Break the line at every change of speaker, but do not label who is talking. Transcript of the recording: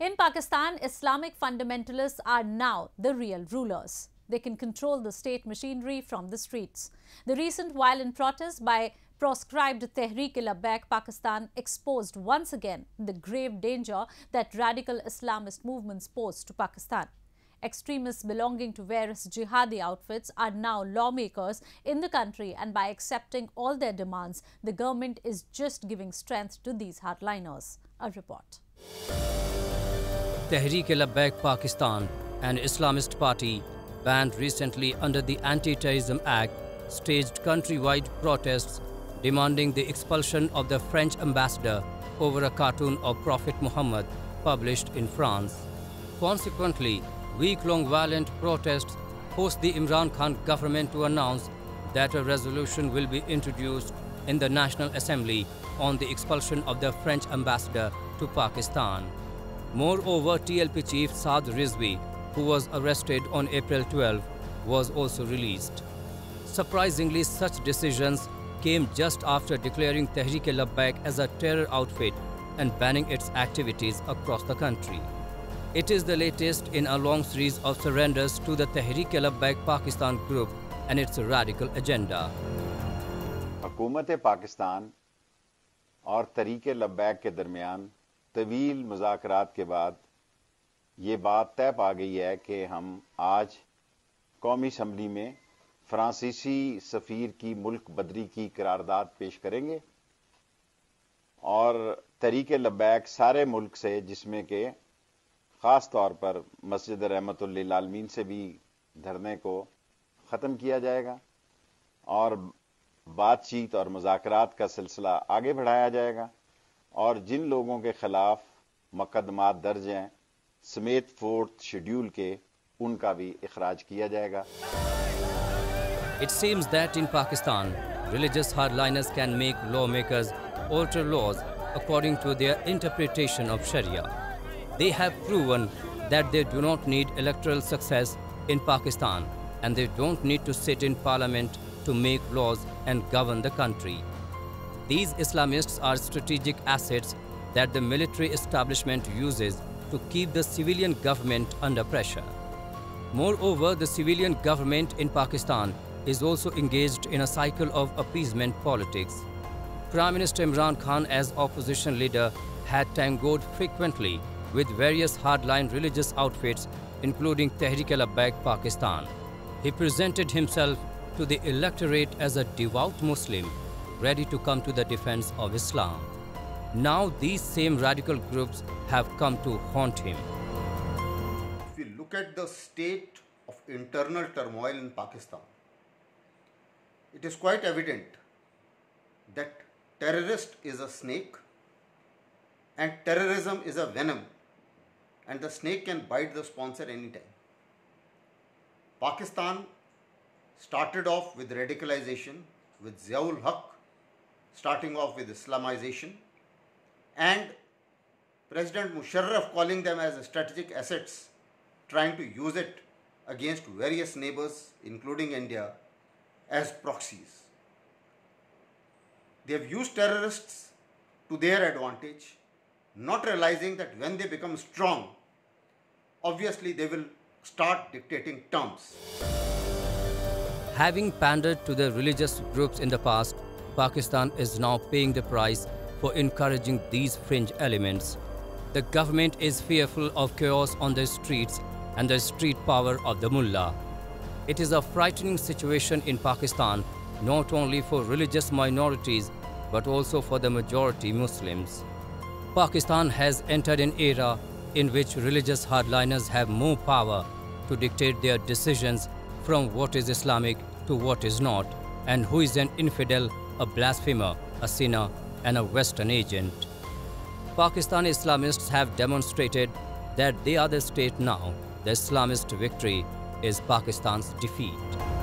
In Pakistan, Islamic fundamentalists are now the real rulers. They can control the state machinery from the streets. The recent violent protests by proscribed Tehreek-e-Labbaik Pakistan exposed once again the grave danger that radical Islamist movements pose to Pakistan. Extremists belonging to various jihadi outfits are now lawmakers in the country and by accepting all their demands, the government is just giving strength to these hardliners. A report.
Tehreek-e-Labbaik Pakistan, an Islamist party banned recently under the Anti-Terrorism Act, staged countrywide protests demanding the expulsion of the French ambassador over a cartoon of Prophet Muhammad published in France. Consequently, week-long violent protests forced the Imran Khan government to announce that a resolution will be introduced in the National Assembly on the expulsion of the French ambassador to Pakistan. Moreover, TLP chief Saad Rizvi, who was arrested on April 12, was also released. Surprisingly, such decisions came just after declaring Tehreek-e-Labbaik as a terror outfit and banning its activities across the country. It is the latest in a long series of surrenders to the Tehreek-e-Labbaik Pakistan group and its radical agenda.
हुकूमत पाकिस्तान और तरीके लब्बैक के दरमियान طویل مذاکرات کے بعد یہ بات طے پا گئی ہے کہ ہم آج قومی اسمبلی میں فرانسیسی سفیر کی ملک بدری کی قرارداد پیش کریں گے اور طریق لبیک سارے ملک سے، جس میں کہ
خاص طور پر مسجد رحمت اللہ عالمین سے بھی دھرنے کو ختم کیا جائے گا اور بات چیت اور مذاکرات کا سلسلہ آگے بڑھایا جائے گا۔ اور جن لوگوں کے خلاف مقدمات درج ہیں، سمیت فورتھ شیڈیول کے، ان کا بھی اخراج کیا جائے گا۔ These Islamists are strategic assets that the military establishment uses to keep the civilian government under pressure. Moreover, the civilian government in Pakistan is also engaged in a cycle of appeasement politics. Prime Minister Imran Khan as opposition leader had tangoed frequently with various hardline religious outfits including Tehreek-e-Labbaik Pakistan. He presented himself to the electorate as a devout Muslim ready to come to the defense of Islam. Now these same radical groups have come to haunt him.
If you look at the state of internal turmoil in Pakistan, it is quite evident that terrorist is a snake and terrorism is a venom and the snake can bite the sponsor anytime. Pakistan started off with radicalization with Ziaul Haq starting off with Islamization and President Musharraf calling them as strategic assets trying to use it against various neighbors including India as proxies. They have used terrorists to their advantage, not realizing that when they become strong, obviously they will start dictating terms.
Having pandered to the religious groups in the past, Pakistan is now paying the price for encouraging these fringe elements. The government is fearful of chaos on the streets and the street power of the mullah. It is a frightening situation in Pakistan, not only for religious minorities, but also for the majority Muslims. Pakistan has entered an era in which religious hardliners have more power to dictate their decisions from what is Islamic to what is not, and who is an infidel, a blasphemer, a sinner, and a Western agent. Pakistan Islamists have demonstrated that they are the state now. The Islamist victory is Pakistan's defeat.